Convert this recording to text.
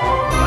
Música